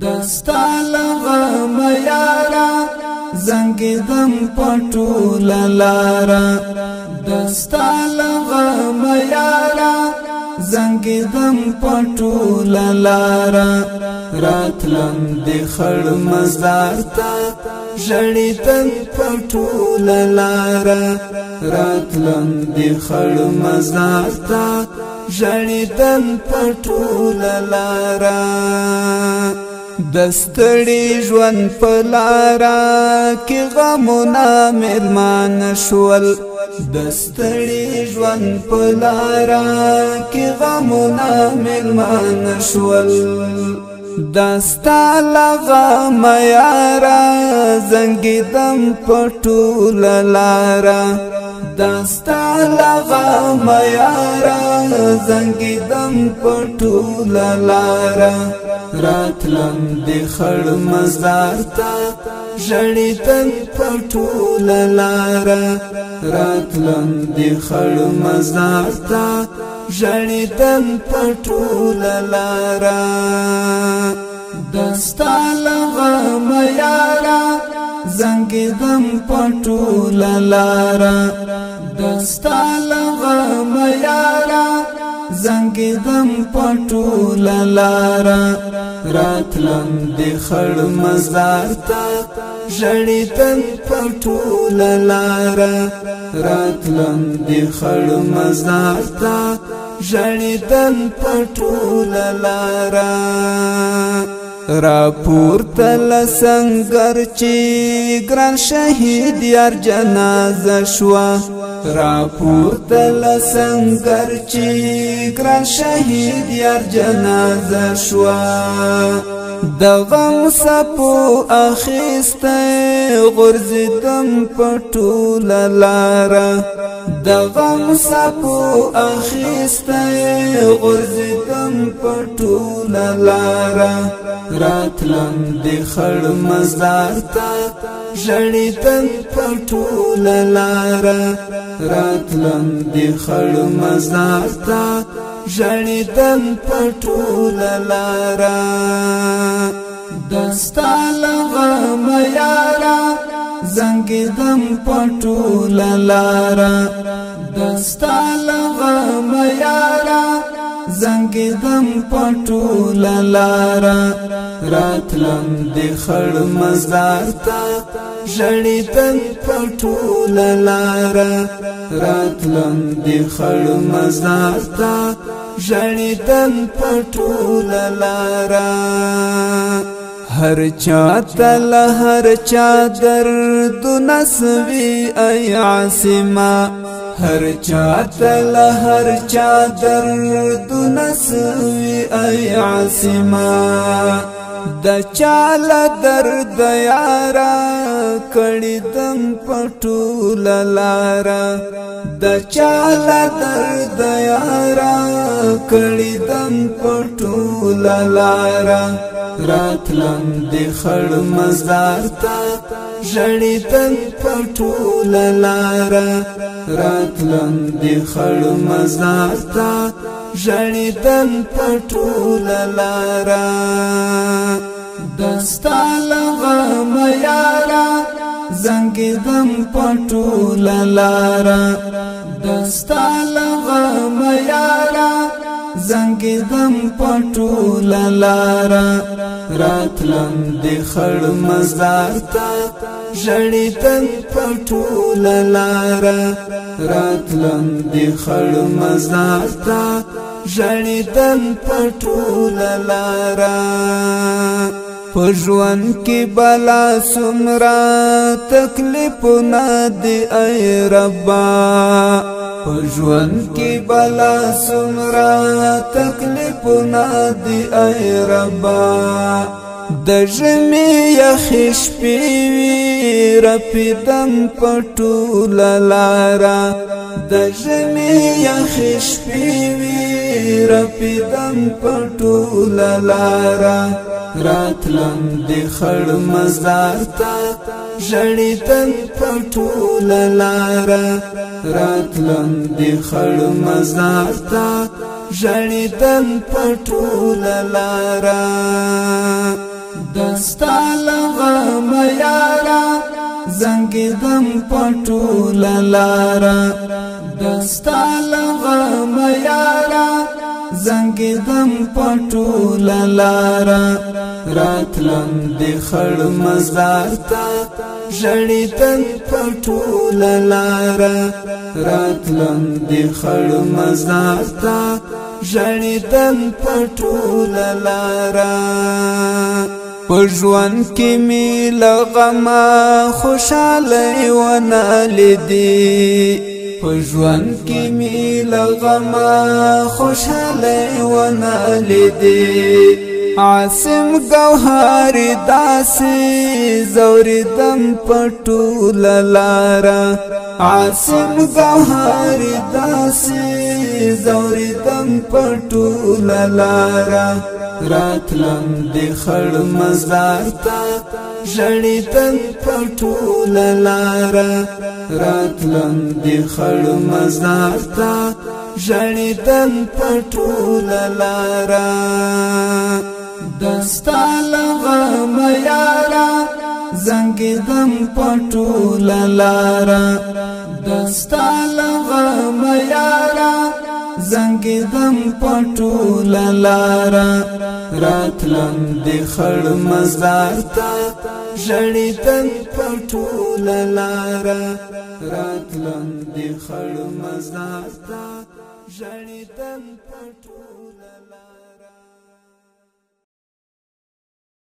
دستا لغم یارا زنگی دم پٹو للارا دستا لغم یارا زنگی دم پٹو للارا رات لم دی خڑ مزار تا جڑی دم پٹو للارا رات لم دی خڑ مزار تا جړې دن پټول لارا دستړي ژوند په لارا کې غمونه مرمان شول دستړي ژوند په لارا کې غمونه مرمان شول دستا لغه میارا زنګیدم پټول لارا دستا لغه میارا زنګیدم پټول لارا راتلم د خړ مزار ته ژړیدم پټول لارا راتلم د خړ مزار ته ژړې دم پټول لارا دستا لغم یارا زنګ دم پټول لارا دستا لغم یارا زنګ دم پټول لارا راتلم د خړ مزار ته ژړې تن پټول لارا راتلم د خړ مزار ته ژړیدن پټول لارا را پورته لسنګر چې ګران شهید یار جنازه شوا را پورته لسنګر چې ګران شهید یار جنازه شوا د غم سپو اخیسته غرزدم پټول لارا د غم سپو اخیسته غرزدم پټول لارا راتلم د خړ مزار ته ژړیدم پټول لارا راتلم د خړ مزار ته ژړیدل پټول لارا دستا لغم یارا زنګیدم پټول لارا دستا لغم یارا زنګیدم پټول لارا راتلم د خړ مزار ته ژړیدم پټول لارا راتلم د خړ مزار ته ژړیدل پټول لارا هر چا تل هر چا درد نسوي اي عاصما هر چا تل هر چا درد نسوي اي عاصما د چال درد یارا کړي دم پټول لارا د چال درد یارا کړي دم پټول لارا راتلم د خړ مزار تا ژړې دم پټول لارا راتلم د خړ مزار تا ژړې دم پټول لارا دستا لغم یارا زنگی دم پٹو للارا دستا لغم یارا زنگی دم پٹو للارا رات لند خړ مزار تا ژړې تن پټو للارا رات لند خړ مزار تا ژړې تن پټو للارا په ژوند کې بلا سمرا تکلیف نه دی اے ربا په ژوند کې بلا سمرا تکلیف نه دی اے ربا د ژمې یخې شپې وي رپیدم په ټوله لاره د ژمې یخې شپې وي رپیدم په ټوله لاره راتلم د خړ مزار ته ژړې تن پټول لار راتلم د خړ مزار ته ژړې تن پټول لار دستاله غم یارا زنګې دم پټول لار دستاله غم یارا زنګې دم پټول لار راتلم د خړ مزار ته ژړې تن پټول لار راتلم د خړ مزار ته ژړې تن پټول لار پژوان کې می لغما خوشاله و نه لیدي پژوان کې می لغما خوشاله و نه لیدي عاصم گوهر داسې زوریدم پټو لارا عاصم گوهر داسې زوریدم پټو لارا راتلم د خړ مزار ته ژړیدم پټو لارا راتلم د خړ مزار ته ژړیدم پټو لارا دستال غم یارا زنګ دم پټول لارا دستال غم یارا زنګ دم پټول لارا راتلم د خړ مزار ته ژړې تن پټول لارا راتلم د خړ مزار ته ژړې تن پټول لارا